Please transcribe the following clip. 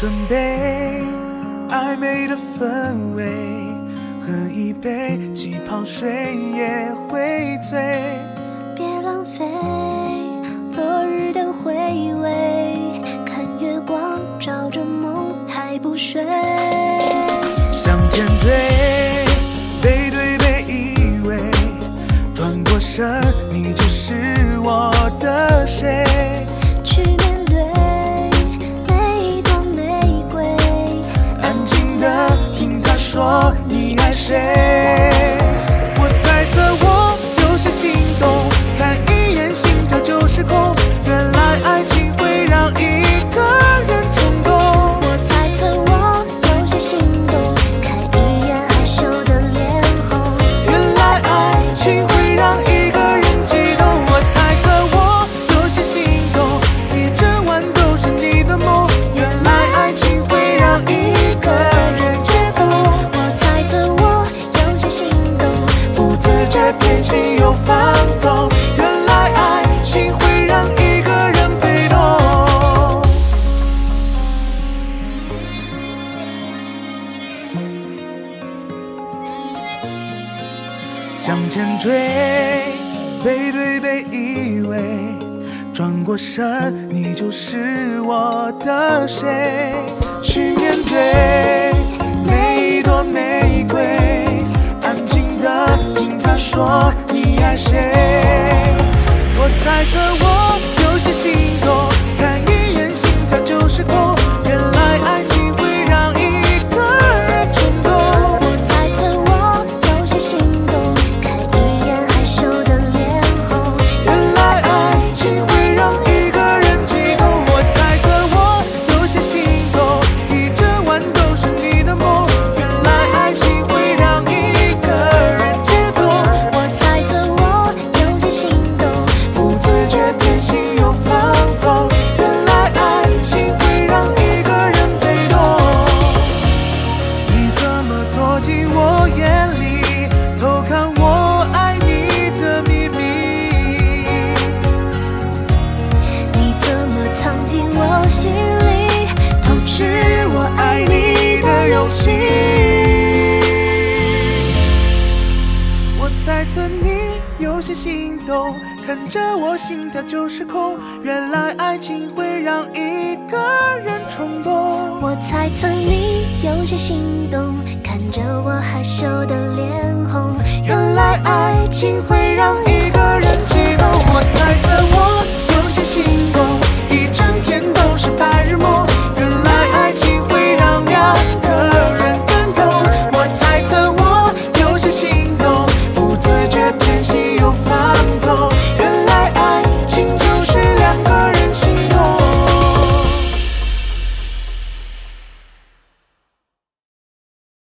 准备暧昧的氛围喝一杯气泡水也会醉。别浪费落日的回味看月光照着梦还不睡。向前追。说你爱谁。偏心又放纵原来爱情会让一个人被动。向前追背对背依偎转过身你就是我的谁？去面对情我猜测你有些心动看着我心跳就失控原来爱情会让一个人冲动。我猜测你有些心动看着我害羞的脸红。原来爱情会让